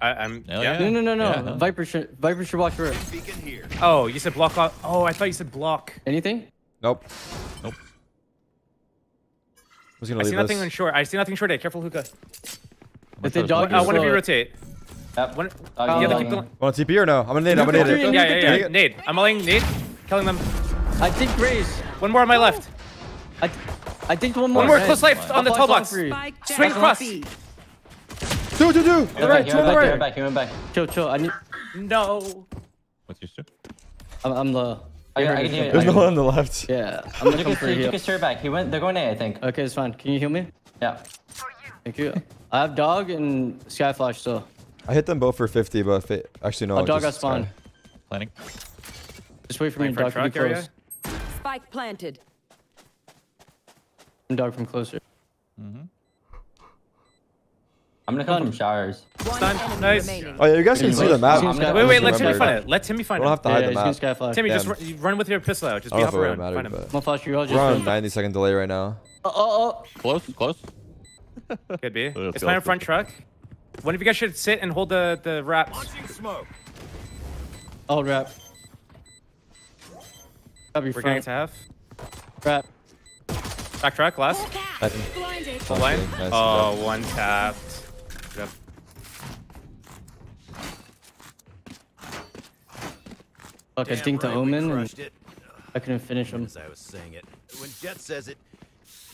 I, I'm. Yeah. yeah. No, no, no, no. Yeah. Viper should Viper should watch for. Oh, you said block. off- Oh, I thought you said block. Anything? Nope. Nope. I'm gonna I leave see nothing this. on short. I see nothing short. A careful hookah. If they dog block you, Uh, one of you rotate. Yep. One, Oh, yeah, yeah, they keep the, Want TP or no? I'm gonna nade. I'm gonna nade yeah, yeah, yeah. Take. Nade. I'm laying nade. Killing them. I think Raze. One more on my left. I I think one more. One more close left on the I'll tall box. Spike Swing down across. B. Two, two, two. He To went right, back, two he on the went back, he went right. back, he went back. Chill, chill. I need. No. What's used to? I'm, I'm the. I can, I can. There's no one on the left. Yeah, I'm gonna You come can, for you you. can straight back. He went. They're going A, I think. Okay, it's fine. Can you heal me? Yeah. Thank you. I have dog and Skye flash still. I hit them both for 50, but if it, actually no. Oh, dog got just spawned. Planning. Just wait for me, Playing front dog to be close. Spike planted. I'm dog from closer. Mm-hmm. I'm gonna come Done. from showers. One Stun. enemy Nice. remaining. Oh yeah, you guys can see the map. Seems I like- Wait, wait. just Let Timmy find it. Let Timmy We find don't it. have to hide yeah, the he's gonna map. Skye flash. Timmy, just run, run with your pistol out. Just be don't off know around. would Find matter, him. I'm flash you. I'll just. we're on wait. 90 second delay right now. Oh, oh, Close, close. Could be. Let's It's go. my front truck. One of you guys should sit and hold the the wraps. oh. I'll wrap. That'd be We're getting front. to half. Wrap. Back truck. Last. Blinded. Full line. Nice, Oh, one tapped. Yep. Fuck, I think the right, we omen and. I couldn't finish him. As I was saying it, when Jet says it,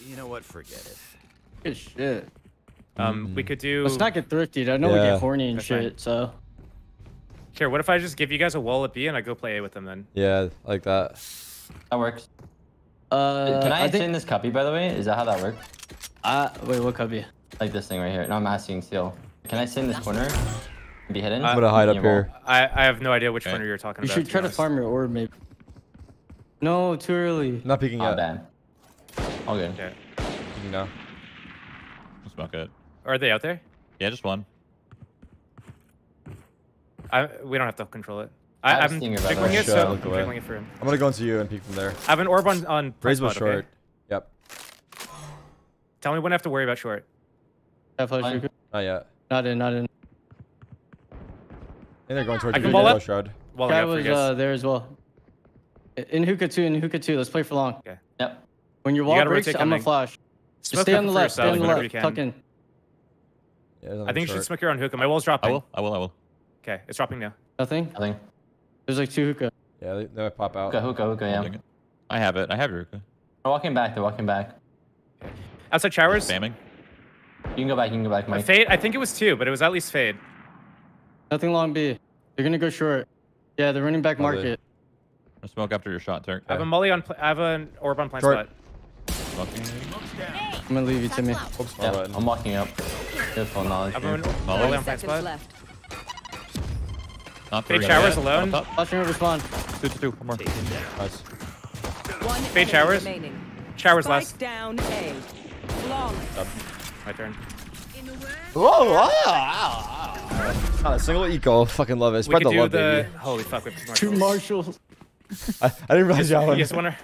you know what? Forget it. Good shit. Um, we could do. Let's not get thrifty. I know we get horny and That's fine. shit, so. Here, what if I just give you guys a wall at B and I go play A with them then? Yeah, like that. That works. Uh, Can I, I think. send this copy, by the way? Is that how that works? Uh, wait, what could be? Like this thing right here. No, I'm asking still. Can I send this corner? Be hidden? I'm gonna hide up here. I I have no idea which Okay. corner you're talking You about. You should try to honest. farm your orb, maybe. No, too early. Not peeking Oh, yet. damn. All good. Okay. Peeking now. Smoke it. Are they out there? Yeah, just one. I we don't have to control it. I, I I'm Stinger, jiggling it, Sure, so I'm away. jiggling it for him. I'm gonna go into you and peek from there. I have an orb on on Raze front was okay? short. Yep. Tell me when I have to worry about short. Skye flash, Fine. Not yet. Not in, not in. I think they're going towards the you. can Good wall yellow up. Shroud. Well, Guy was uh, there as well. In hookah two, in hookah two. Let's play for long. Yep. When your wall gotta breaks, I'm gonna flash. Just Smoke stay on the left, stay on the left. you Tuck can. in. Yeah, I nothing think you should smoke your own hookah. My wall's dropping. I will. I will. I will. Okay, it's dropping now. Nothing? Nothing. There's like two hookah. Yeah, they, they might pop out. Hookah, hookah, hookah, yeah. Holding it. I have it. I have your hookah. They're walking back. They're walking back. Outside showers. Spamming. You can go back. You can go back, Mike. Fade. I think it was two, but it was at least fade. Nothing long B. They're gonna go short. Yeah, they're running back Probably. market. I'll smoke after your shot, Turk. I have a molly on. I have an orb on plant Short. spot. Smoking. I'm gonna leave you to me. Oops, Yeah, button. I'm walking up. Careful knowledge. I have an here. molly on plant spot. left. Not Fade showers yet. alone. Up top. Flashing over spawn. Two, two, two. One more. Nice. One Fade showers. remaining. Showers Spike last. down A. Flawless. My turn. Whoa! wow. Not a single eco. Fucking love it. Spread the love, the. baby. Holy fuck! We have Two marshals. marshals. I, I didn't realize y'all. You just wanna.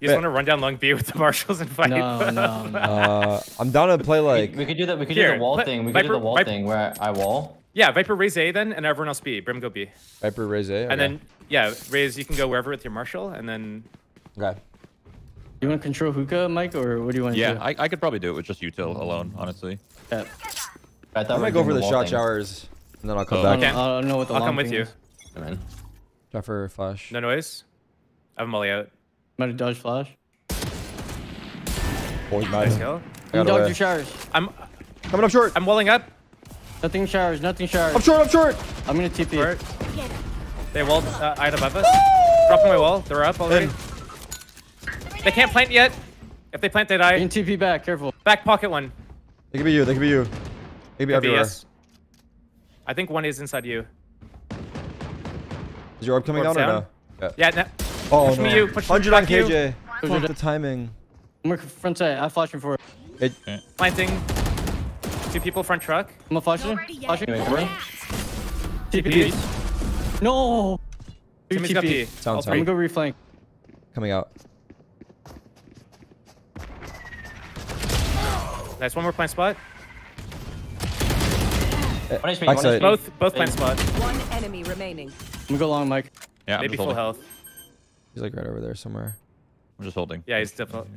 You just wanna run down long B with the marshals and fight. No, no, no. Uh, I'm down to play like. We could do that. We could do the wall let- thing. We could do the wall Viper- thing where I wall. Yeah, Viper Raze A then, and everyone else B. Brim go B, Viper Raze A. and then yeah, Raze. You can go wherever with your marshal, and then Okay. You want to control hookah, Mike, or what do you want to Yeah, do? Yeah, I, I could probably do it with just util alone, honestly. Yeah. I thought I we might were go for doing the shot thing. showers, and then I'll come Oh, I back. don't, Okay. I don't know what the I'll come with you. is. Come in. Try for flash. No noise. I have a molly out. Might have dodge flash. Boy, Nice nice. kill. I got Dodge your showers. I'm Coming up short. I'm walling up. Nothing showers. Nothing showers. I'm short. I'm short. I'm gonna TP. Short. They walled uh, eyed above us. Dropping my wall. They're up already. In. They can't plant yet. If they plant, they You die. can TP back. Careful. Back pocket one. They could be you. They could be you. They could be everywhere. yes. I think one is inside you. Is your orb coming Orb's out or down. no? Yeah. No. Oh Push no. you. Push me 100 on back. KJ. Push Fuck the timing. I'm gonna front side. I'm flashing for it. It, Planting. Two people front truck. I'm gonna flash it. Flashing. Can? TP. No. Two Timmy's got TP. P. Sounds I'm gonna go reflank. coming out. Nice. One more plant spot. One HP, one HP. Both both plant spot. One enemy remaining. I'm gonna go long, Mike. Yeah, I'm Maybe just full holding. health. He's like right over there somewhere. I'm just holding. Yeah, he's definitely.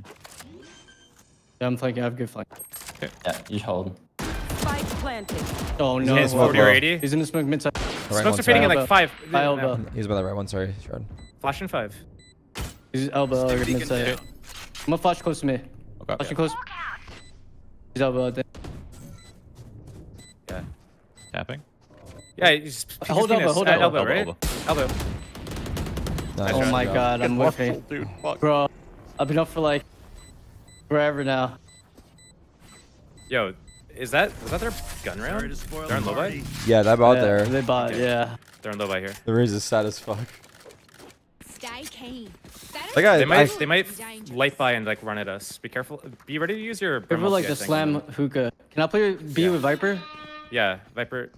Yeah, I'm flanking. I have good flank. Yeah, you hold. Spike planted. Oh no. He's smoke 40 or 80. He's in the smoke mid side. The right Smokes one, are fading in like five. By elbow. He's by the right one. Sorry, Shroud. Flash in five. He's elbow or mid side. I'm gonna flash close to me. Okay. Flashing close. He's elbow. I think. Yeah. Tapping. Yeah, he's, he's Hold penis. elbow, hold Uh, elbow. elbow, right? Elbow. Elbow. Nice. Oh my job. god, I'm with me. Dude, fuck. Bro, I've been up for like forever now. Yo, is that was that their gun Sorry round? They're in the low buy. Yeah, that out Yeah, there. They bought, yeah. They're in low buy here. The Raze is sad as fuck. Stay keen. That guy, They I, might they might light by and like run at us. Be careful. Be ready to use your. People Brimulti, like I the slam hookah. Can I play B Yeah. with Viper? Yeah, Viper.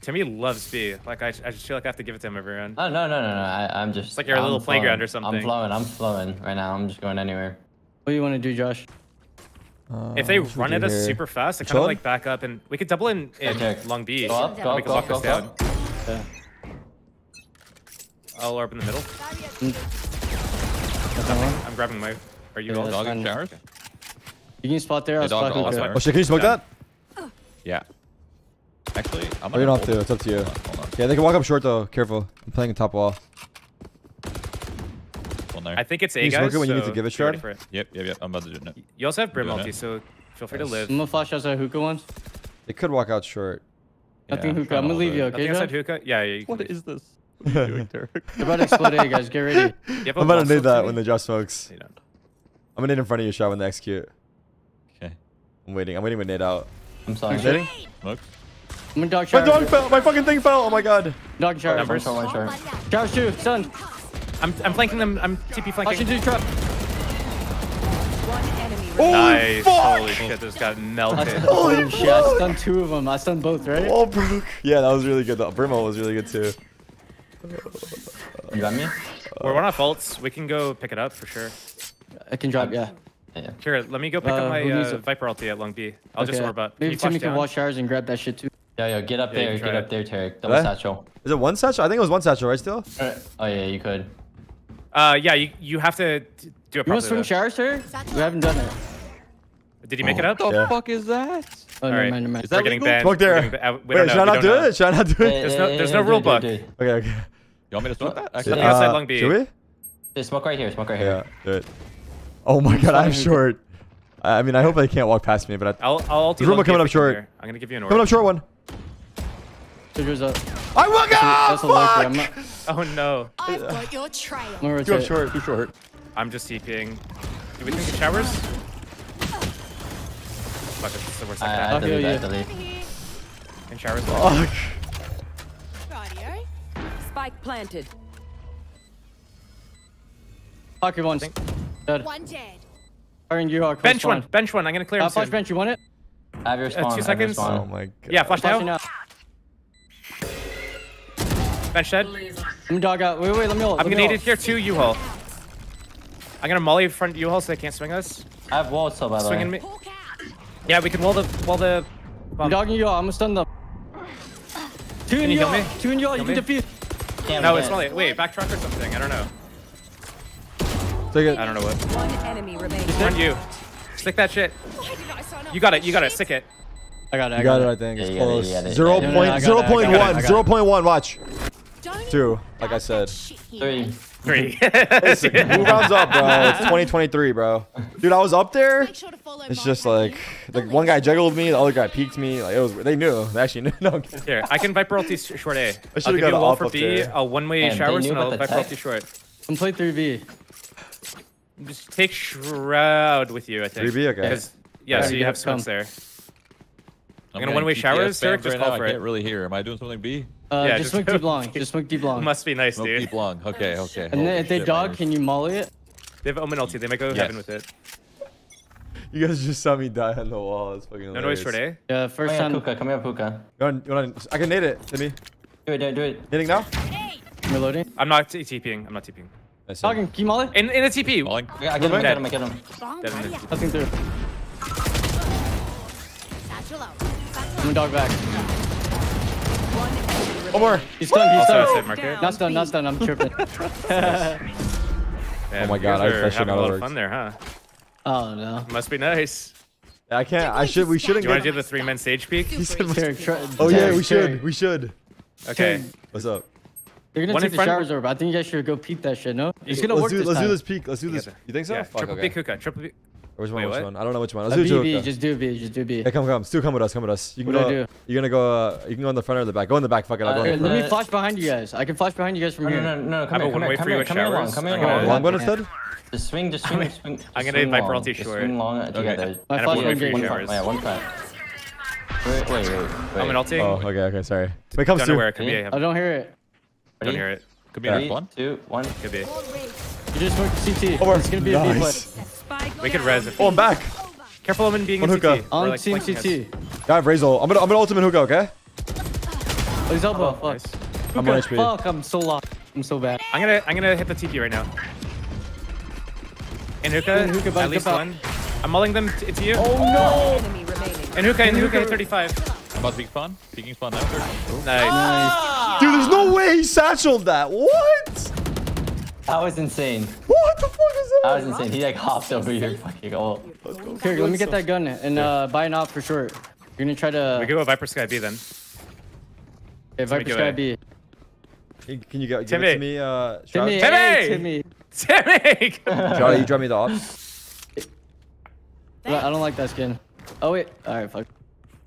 Timmy loves B. Like I, I just feel like I have to give it to him every round. Oh, no, no, no, no. I, I'm just. It's like you're a I'm little playground or something. I'm flowing. I'm flowing right now. I'm just going anywhere. What do you want to do, Josh? uh, If they what run at us here? super fast, I kind of like back up and we could double in, in Okay. long B. Go up, go up, could go lock up, go down. up. Yeah. I'll orb in the middle. That's not one. I'm grabbing my. Are you Yeah, all that's Dog in fine. showers? You can spot there. I'll Hey, dog, spot all there. Oh shit, can you smoke Yeah. that? Yeah. Actually, I'm Oh, you gonna don't have to. It's up to you. Hold on, hold on. Yeah, they can walk up short though. Careful. I'm playing a top wall. One there. I think it's A you guys. smoke it when you need to give it, be Shroud? it. Yep, yep, yep. I'm about to do it. You also have Brim Doing multi, so feel free to Nice. live. I'm gonna flash outside hookah once. They could walk out short. Nothing Yeah, hookah. I'm to gonna leave hold you, it. okay? Nothing outside Josh? hookah? Yeah, yeah. You can What leave. is this? What are you doing, Derek? They're about to explode A, guys. Get ready. You have a I'm about to nade still, that when the Josh smokes. I'm gonna nade in front of you, shot when they execute. Okay. I'm waiting. I'm waiting with nade out. I'm sorry. You ready? Smoke. I'm gonna dog My dog fell. My fucking thing fell. Oh my god. Dog shower. One Numbers. short, one short. Showers two. Son. I'm, I'm flanking them. I'm TP Flashing flanking. two trap. One enemy Oh. Nice. fuck! Holy shit, this got melted. Holy shit. I stunned two of them. I stunned both, right? Oh, broke. Yeah, that was really good. The Brimo was really good too. You got me? We're one off ults. We can go pick it up for sure. I can drop, yeah. Yeah. Here, let me go pick Uh, up my uh. Viper ulti at long B. I'll just Okay. orb up. Can Maybe you flash Timmy can down? wash showers and grab that shit too. Yo, yo, get up Yeah, there. Get try up there, Tarik. Double What? satchel. Is it one satchel? I think it was one satchel, right? Still. Uh, Oh, yeah, you could. Uh, yeah, you, you have to do it You want properly. to swing showers, sir? We haven't done it. Did he make it up? The Yeah. fuck is that? Oh, All never right. mind. Is We're that getting legal? banned. Smoke there. We're getting ba- uh, we Wait, should I not don't know. it? Should I not do it? There's no- there's no rule book. Okay, okay. You want me to smoke that? Something Actually, outside Uh, long B. Should we? Hey, smoke right here. Smoke right here. Yeah, do it. Oh my god, I'm short. I I mean, I hope they can't walk past me, but I, I'll, I'll ulti There's rumor coming up short. here. I'm gonna give you an orb. coming up short one. Scissors up. I will go. That's a low Fuck! I'm, not, Oh no. I've got your trail. I'm Too short. Too short. I'm just TPing. Do we think it showers? Fuck this is the worst I I, can I I'll heal delete, I you. delete. Over here. In showers. Fuck. Rightio. Spike planted. Pocket once. Dead. One dead. Firing you are Bench one, bench one. I'm gonna clear Uh, him flash soon. bench, you want it? I have your spawn. two I have your seconds. spawn. Oh my god. Yeah, flash Flashing now. out. Bench dead. Let me dog out. Wait, wait, let me ult. I'm let gonna need it here too, U-Haul. I'm gonna molly front U-Haul so they can't swing us. I have walls so by the way. Swinging me. Hawk out. Yeah, we can wall the wall the. I'm Bomb. dogging you all. I'm gonna stun them. Two in you you me? Two in you all. You Heal can me? defuse. Can't, No, it's can't. molly. Wait, backtrack or something. I don't know. Take it. I don't know what. One enemy remaining. Front you. Stick that shit. Why did I sign up You got it. You got it. Stick it. I got it. I You got got it, I think. Yeah, It's you got it, close. it. Zero Yeah, no, no, point, I got zero it, I point got it, I one, got it. zero point one. Watch. Two, like I said. shit here. Three. Three. Who rounds up, bro? It's 2023, bro. Dude, I was up there. Sure It's just ranking. like the one guy juggled me, the other guy peeked me. Like it was, they knew. They actually knew. No, I'm kidding. Here, I can Viper ulti sh- short A. I'll should've got a an wall off for up B, there. a one-way Man, they showers, knew and I'll about the Viper tech. ulti short. I'm play 3v. Just take Shroud with you, I think. 3B, okay. 'Cause- Yeah, Yeah, so you have smokes there. I'm gonna one-way GPS showers, spams Derek, just right call now. for I it. can't really hear. Am I doing something B? Uh, Yeah, just just smoke deep long. Just smoke deep long. Must be nice, Smoke dude. deep long. Okay, okay. And then if they shit, dog, man. can you molly it? They have Omen ulti. They might go Yes. heaven with it. You guys just saw me die on the wall. It's fucking hilarious. No noise hilarious. short A. Yeah, first Come here, time Puka. Come here, Puka. You want, you want, I can nade it, Timmy. Do it, do it, do it. Nading now? reloading. I'm not t- TPing. I'm not TPing. Nice. Dogging, can you molly? In, in a TP. Calling. I got him, I got him, I got him. Bomb Dead in the- up. Nothing through. Satchel out. Satchel I'm gonna dog back. One enemy remaining. One more. He's stunned. He's Also a stunned. Not stunned. Not stunned. I'm tripping. Yeah, Oh my God, I- are that shit having a not lot of worked. fun there, huh? oh no. Must be nice. I can't. I should. We shouldn't Do you want to do the three men stage peek? He said my- Carrick, try- Oh yeah, Carrick, we should. We should. Okay. What's up? They're gonna One take the front- showers over. I think you guys should go peep that shit. No, it's gonna Let's work do. this Let's do this peek. Let's do this. You think so? Yeah, Fuck. triple Okay. peek hookah. Triple peek. Which one? Wait, which what? one? I don't know which one. Let's do B, B, just do B, just do B. Hey, come, come. Stu, come with us. Come with us. You can What go. do I do? You're gonna go. Uh, you can go in the front or the back. Go in the back. Fuck it. I'll Uh, go Here, in the let me flash behind you guys. I can flash behind you guys from No, here. no, no, no. How Come about here, come here, come here, with come here long, showers? come here long. gonna- Long gun instead. Just swing, just swing, swing. I'm gonna swing invite long. Peralty Just short. swing long uh, together. My And flash I'm one waiting you One showers. yeah, one front. Wait, wait, wait. wait. I'm an ulting. Oh, okay, okay. Sorry. Wait, come Don't Stu. where it could be. Ready? I don't hear it. I don't hear it. Could be an Three, F1. two, one. Could be. You just went CT. Over. It's gonna be a B play. Nice. Spike We could down. res if Oh, I'm back. Careful, Omen being One in CT. hookah. Or, On like, team flanking us. CT. I have Razor. I'm gonna. I'm gonna ultimate hookah. Okay. Oh, he's elbow. Fuck. Nice. I'm Hookah. on HP. Fuck, I'm so lost. I'm so bad. I'm gonna I'm gonna hit the TP right now. In hookah, In hookah, at least up. one. I'm mulling them t- into you. Oh no! enemy remaining. In hookah, in hookah, hit 35. I'm about to peek spawn. Peeking spawn now. Nice. Ah! Dude, there's no way he satcheled that. What? That was insane. What the fuck is That that? was insane. He like hopped over your fucking ult. Here, let me get that gun and uh, buy an op for short. You're gonna try We to. could go Viper Skye B then. Okay, Viper Skye. B. Can can you get, give it Timmy. to me? Uh, Timmy, Shroud? hey, Timmy! Timmy. Timmy! Shroud, you drop me the ops. I don't like that skin. Oh wait. All right, fuck.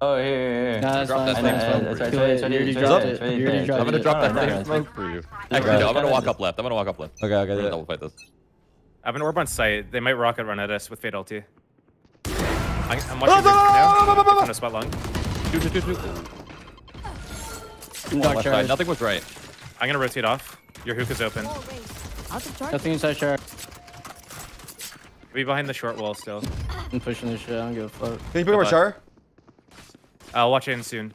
Oh, here, here, here. Nah, that's Drop fine. that That's thing, smoke That's right, you. that's right, You already dropped it. You already that's dropped I'm gonna drop that no, thing no, no. smoke for you. Actually, no, I'm gonna walk up left. I'm gonna walk up left. Okay, okay. I'm gonna double fight this. I have an orb on site. They might rocket run at us with Fade ulti. I'm, I'm watching no, now. no, no, no, no, no. It's on a spot long. I'm dark side. Nothing was right. I'm gonna rotate off. Your hookah's open. Nothing inside shard. Be behind the short wall still. I'm pushing this shit. I don't give a fuck. Can you pick up our luck. char? I'll watch in soon.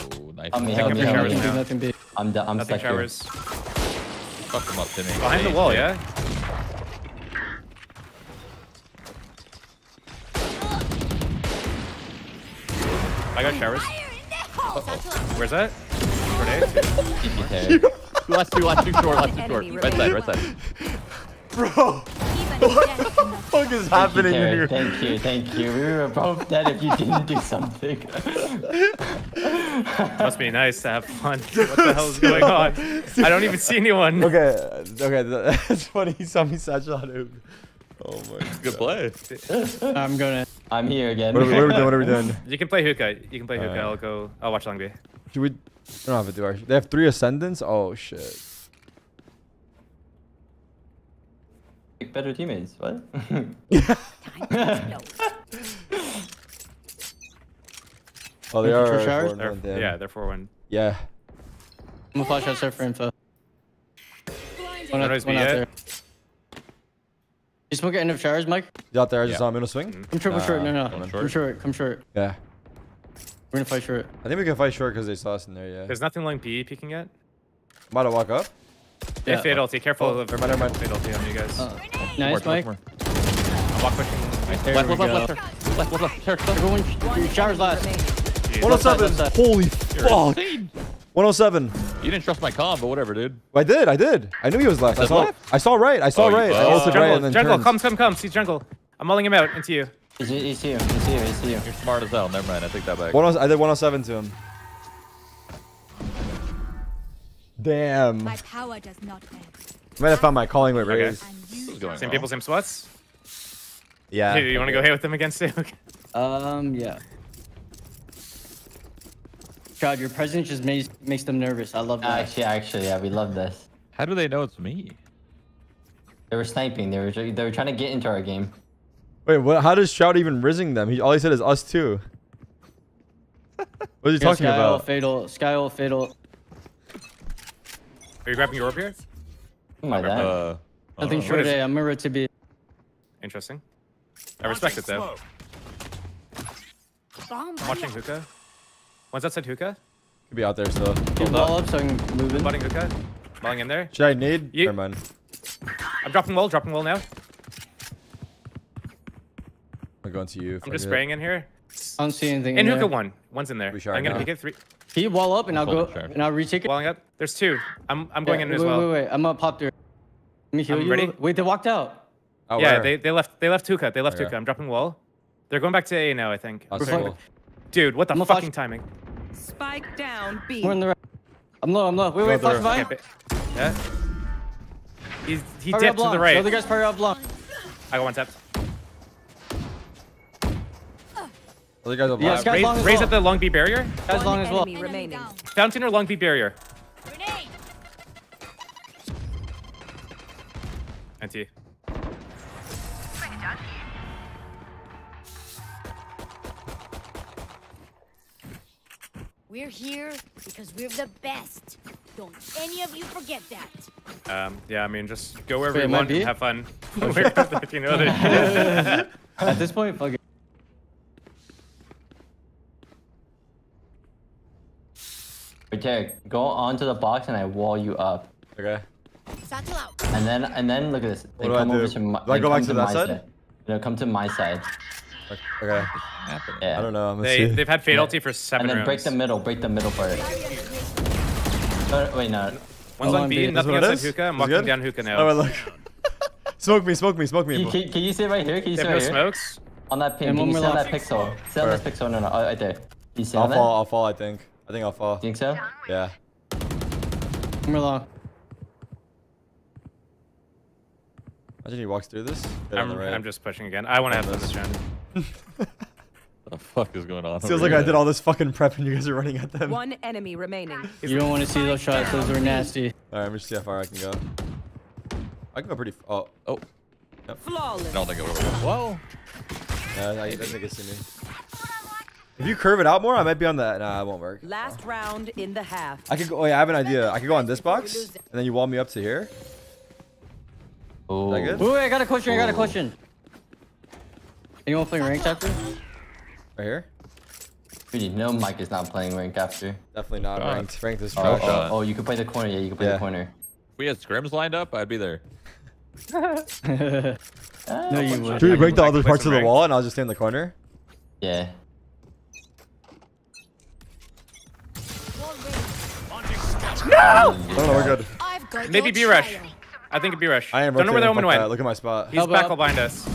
Oh, nice. Help me, Pick help me, help showers me. now. Nothing big. I'm, d- I'm Nothing stuck here. showers. Fuck them up, Timmy. Behind the wall, yeah? I got showers. Where's that? Grenade? Last two, last two short, last two short. Right side, right side. Bro, what the fuck is Thank you, happening in here? Thank you, thank you. We were both dead if you didn't do something. Must be nice to have fun. What the hell is going on? I don't even see anyone. Okay, okay, that's funny. He saw me satchel out of. Oh my god. Good play. I'm gonna. I'm here again. What are, we, what are we doing? What are we doing? You can play hookah. You can play hookah. Alright. I'll go. I'll watch long B. Should we? We don't have to do our. They have three ascendants. Oh shit. Pick better teammates. What? Oh, they are. for showers? four They're, and one, damn. yeah, they're 4 1. Yeah. I'm gonna flash out for info. One, Don't out, one out there. You smoke at end of showers, Mike? He's out there. I just Yeah. saw him in a swing. Mm-hmm. Come short, come short. No, no. Come Come short. short, come short. Yeah. We're gonna fight short. I think we can fight short because they saw us in there. Yeah. There's nothing long PE peeking yet. I'm about to walk up. Yeah, Yeah. Fade ulti. Careful Oh, of never mind, never mind. Fade on you guys. Uh, nice, more, Mike. more. I'm walk pushing. There Left, we left, left, left, left, left, left, left. Everyone, your showers last. 107. left. Holy fuck. 107. You didn't trust my comm, but whatever, dude. I did. I did. I knew he was left. I Said saw. left? I saw right. I saw Oh, you- right. I oh. ulted right Jungle, and then jungle, turned. come, come, come. See jungle. I'm mulling him out into you. He's, he's here, he's here, he's here. You're smart as hell. Never mind. I take that back. I did 107 to him. Damn. My power does not end. I might have found my calling weight Okay. raised. And This is you going Same well. people, same spots. Yeah. Hey, you want to go hit with them again, Stu? Um, yeah. God, your presence just makes makes them nervous. I love that. Actually, actually, yeah, we love this. How do they know it's me? They were sniping. They were they were trying to get into our game. Wait, what? How does Shroud even rising them? He all he said is us too. What is he Here, talking Skye ult, about? fatal, Skye ult, fatal. Are you grabbing your orb here? Oh my god. Uh, Nothing uh, short is- A. I'm gonna be. Interesting. I respect it though. bomb. I'm watching hookah. One's outside hookah. Could be out there still. Get ball up so I can move in. Butting hookah. Balling in there. Should I need? You- Never mind. I'm dropping wall, dropping wall now. I'm going to you. I'm fuck just it. spraying in here. I don't see anything. In in hookah there. one. One's in there. I'm gonna pick it three. Can you wall up and I'll Hold go and I'll retake it? Walling up. There's two. I'm I'm going Yeah, in as well. Wait, wait, wait. I'm gonna pop through. Let me heal I'm you. ready. Wait, they walked out. Oh, yeah, where? they, they left they left hookah. They left Okay. hookah. I'm dropping wall. They're going back to A now, I think. That's cool. Dude, what the I'm fucking timing? Spike down B. We're in the right. I'm low. I'm low. Wait, wait, Go flash through. mine. Okay, yeah. He's, he Hurry dipped to the right. The other guy's probably up long. I got one tapped. Other guys are Yeah, black. Raze, long Raze well. up the long B barrier. Guys One long as well. enemy remaining. Fountain or long B barrier. Grenade. NT. We're here because we're the best. Don't any of you forget that. Um, yeah, I mean, just go wherever Wait, you want and have fun. you know. At this point, fuck it. Wait, Derek, go onto the box and I wall you up. Okay. And then and then look at this. Then do I come over do? to my, Do I go back come to that my side? No, come to my side. Okay. Yeah. I don't know. I'm they see. they've had fatality for seven And then break the middle. Break the middle part. No, wait, no. One's Oh, on on B, B. nothing That's what outside hookah. I'm walking down hookah now. Oh, wait, look. smoke me, smoke me, smoke me. Can, can, can you sit right here? Can you They sit have no here? smokes. On that pin. Can you sit on that pixel? Sit on this pixel. No, no, oh, right there. Can you sit I'll on fall. I'll fall. I think. I think I'll fall. Think so? Yeah. We're long. Imagine he walks through this. I'm, right. I'm just pushing again. I want to have fun this round. What the fuck is going on? Feels like here? I did all this fucking prep and you guys are running at them. One enemy remaining. You don't want to see those shots. Those were nasty. All right, let me see how far I can go. I can go pretty. F oh, Oh, Flawless. I don't think it would. Whoa. yeah, I, I think they can see me. If you curve it out more, I might be on that. Nah, it won't work. Last round in the half. I could go. Oh, yeah, I have an idea. I could go on this box, and then you wall me up to here. Oh. Is that good? Wait, wait, I got a question. I got a question. Oh. Anyone playing ranked after? Right here. Dude, you know Mike is not playing rank after. Definitely not God. ranked. Ranked is Oh, trash. oh, shot. oh, you could play the corner. Yeah, you could play Yeah. the corner. If we had scrims lined up, I'd be there. no, you oh, would. Should we break the other parts of the ranked. wall, and I'll just stay in the corner? Yeah. Oh no, we're good. I've got Maybe your B rush. trail. I think it'd be rush. I am Don't know where the rotating, woman went. that. Look at my spot. He's Help back up. behind us.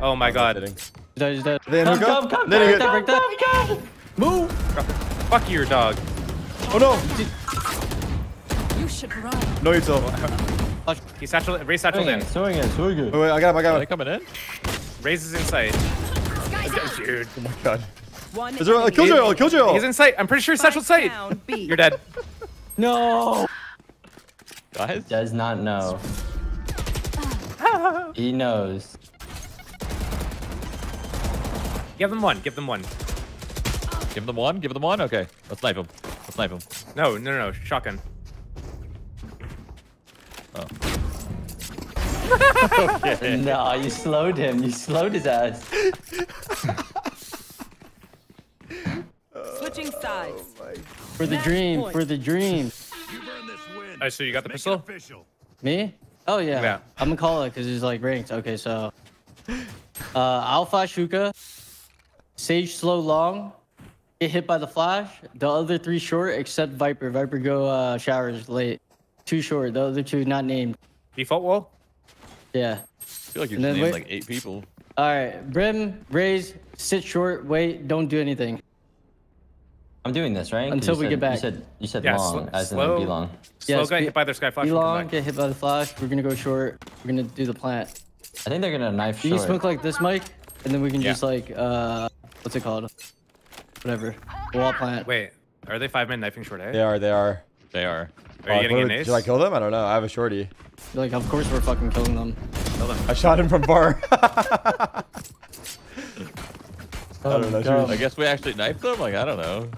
Oh my god. Rotating. He's dead, he's dead. Come, come, come, Then come, he come, get- come, come. Move. Fuck your dog. Oh no! You should run. No you don't. He's satchel. Raze satchel Swing in. it, swing it, swing it. Wait, wait, I got him, I Are got they him. coming in? Raze is in sight. Dude. Oh my god. One Is there a enemy killjoy? Killjoy! He's in sight. I'm pretty sure he's satchel Spike sight. You're dead. No. Guys? Does not know. he knows. Give them one. Give them one. Give them one. Give them one. Okay, let's snipe him. Let's snipe him. No, no, no, no. Shotgun. Oh. no, you slowed him. You slowed his ass. Switching sides. Oh For the dream. point. For the dream. You earned this win. Oh, so you got the Make pistol? Official. Me? Oh yeah. Yeah. I'm gonna call it because he's like ranked. Okay, so uh Alpha Shuka, Sage slow long, get hit by the flash. The other three short except Viper. Viper go uh showers late. Two short. The other two not named. Default wall? Yeah. I feel like you And just then named wait- like eight people. All right. Brim, raise, sit short, wait, don't do anything. I'm doing this, right? Until we said- get back. You said, you said Yeah, long, sl- as in slow. be long. Slow Yes, guy be- hit by their Skye flash. Be long, get hit by the flash. We're gonna go short. We're gonna do the plant. I think they're gonna knife You can short. smoke like this, Mike, and then we can Yeah. just like uh, what's it called? Whatever. Wall plant. Wait, are they five men knifing short A? They are, they are. They are. Are Uh, you getting what an do- ace? Should I kill them? I don't know. I have a shorty. You're Like, of course we're fucking killing them. Kill them. I shot him from bar. I don't know. Go. I guess we actually knifed them. Like I don't know.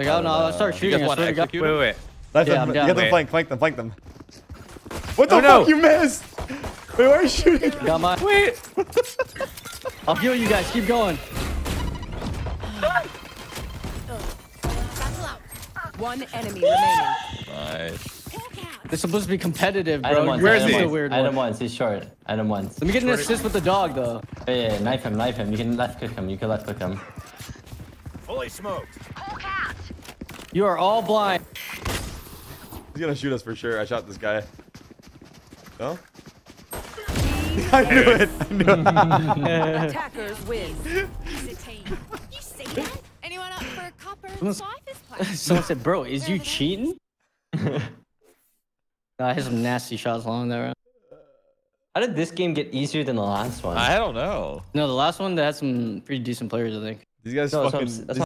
Like, I don't. I'll uh, start You guys I want to to God. execute Wait, wait, wait. Let Yeah, them, I'm you down. get them flank, flank them, flank them. What the Oh, fuck? no. You missed! Wait, why are you shooting? Got my. Wait. I'll heal you guys. Keep going. One enemy remaining. Nice. This is supposed to be competitive, Item bro. once, Where is he? This once, a weird Item one. once, he's short. Item once. Let me get an assist with the dog, though. Yeah, yeah, knife him, knife him. You can left click him. You can left click him. Fully smoked. You are all blind. He's gonna shoot us for sure. I shot this guy. No? I knew it. I knew it. Attackers win. Hesitate. You see that? Anyone up for a copper and Someone's- Someone said, bro, is you Where are they? cheating? nah, I had some nasty shots along there. round. How did this game get easier than the last one? I don't know. No, the last one, they had some pretty decent players, I think. These guys No, that's fucking. s- that's these